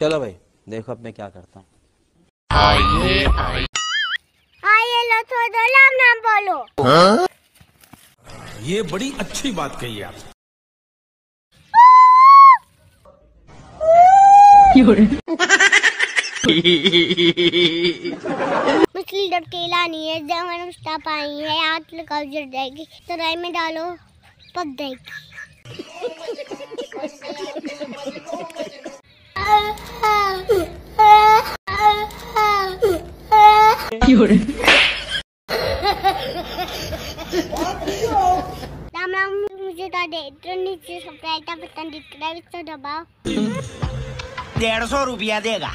चलो भाई देखो अब मैं क्या करता हूँ। आइए लो तो दो नाम नाम बोलो। ये बड़ी अच्छी बात कही आप मछली जब केला नहीं है जब मैंने उसका पाई है हाथ लगाओ जड़ जाएगी तो राई में डालो पक जाएगी। राम राम मुझे तो तो नीचे सब्सक्राइब का बटन दबाओ डेढ़ सौ रुपया देगा